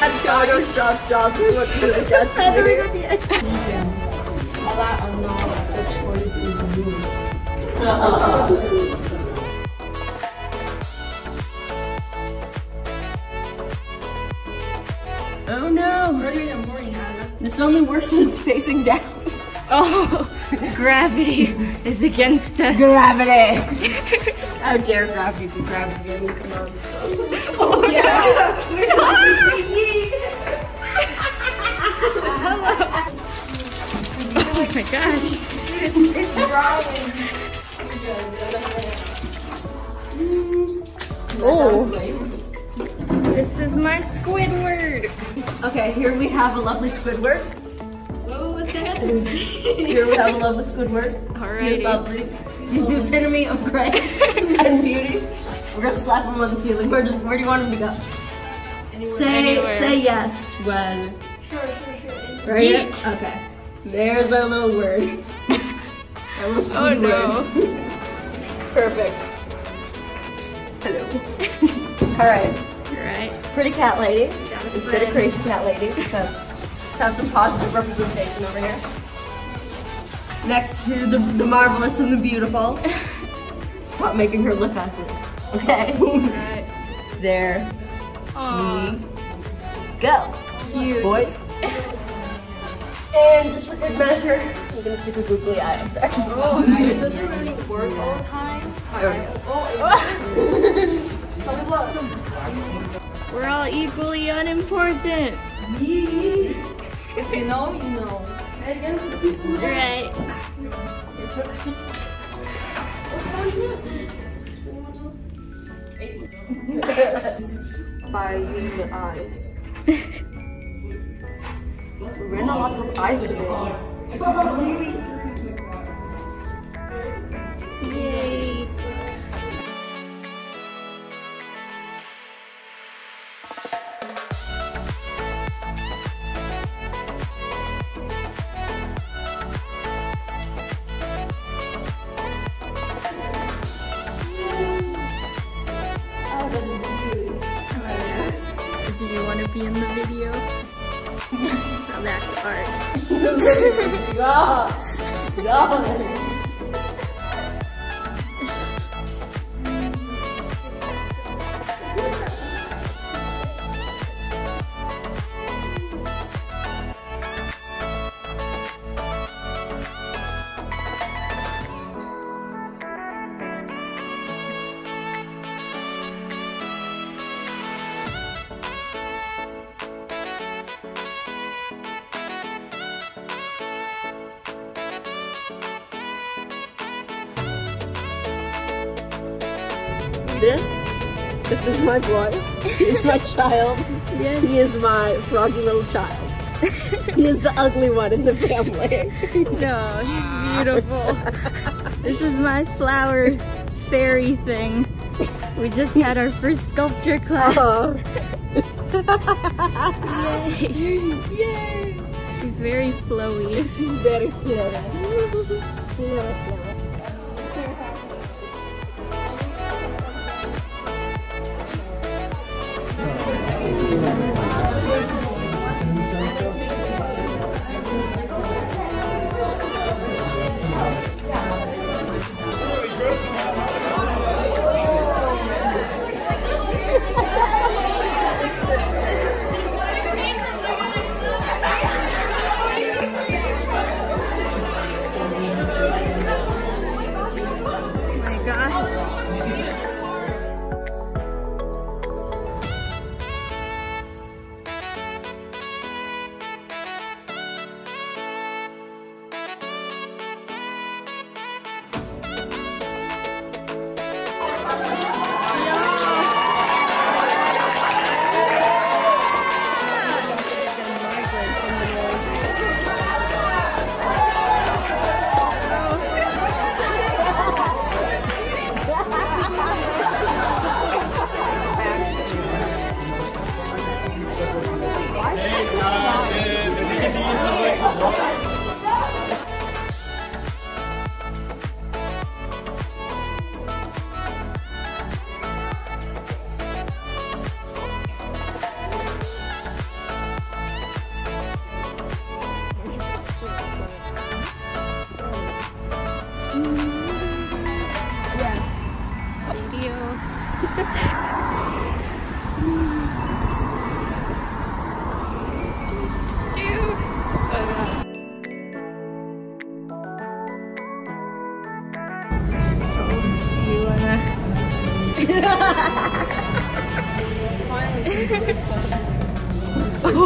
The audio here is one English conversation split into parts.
Photoshop job is what really gets How do we me. go the X? Wala ano, the choice is yours. Oh no! Early in the morning, I left. This only works when it's facing down. Oh, gravity is against us. Gravity! How dare gravity be gravity? I mean, come on. Oh, oh my gosh. It's drying. Oh, this is my Squidward. Okay, here we have a lovely Squidward. What was that? Here we have a lovely Squidward. He's Alrighty. lovely. He's the epitome of grace and beauty. We're gonna slap him on the ceiling. Where, does, where do you want him to go? Say Anywhere. say yes when Sure, sure, sure. right here? Okay. There's our little word. our little Oh Squidward. no. Perfect. Hello. All right. Right. Pretty cat lady instead of crazy cat lady. Let's, let's have some positive representation over here. Next to the, the marvelous and the beautiful. Stop making her look at ugly. Okay. Right. there Aw, we go. cute. Boys. And just for good measure, I'm gonna stick a googly eye up there. Oh, it doesn't really work all the time. There we go. Oh, it We're all equally unimportant. If you know, you know. Right. By using the eyes. we ran out lots of eyes today. Yay. Be in the video? now that's art. Yeah. Yeah. This, this is my boy. He's my child. Yes. He is my froggy little child. He is the ugly one in the family. No, he's beautiful. this is my flower fairy thing. We just had our first sculpture class. Oh, Yay. yay! She's very flowy. She's very flowy.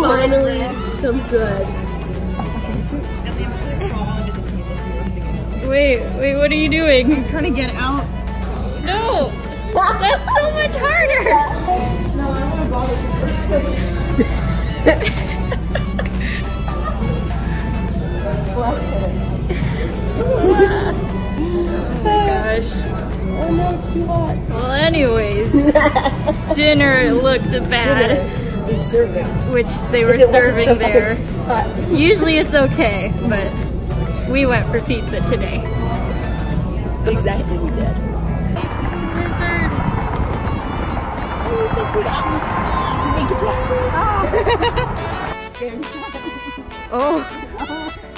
Finally, some good. Wait, wait, what are you doing? I'm trying to get out. No, I want to bother Bless her. Gosh. Oh no, it's too hot. Well, anyways, dinner looked bad, Is serving. which they were If it wasn't serving so there. hot. Usually it's okay, but we went for pizza today. Exactly, we did. Oh, oh.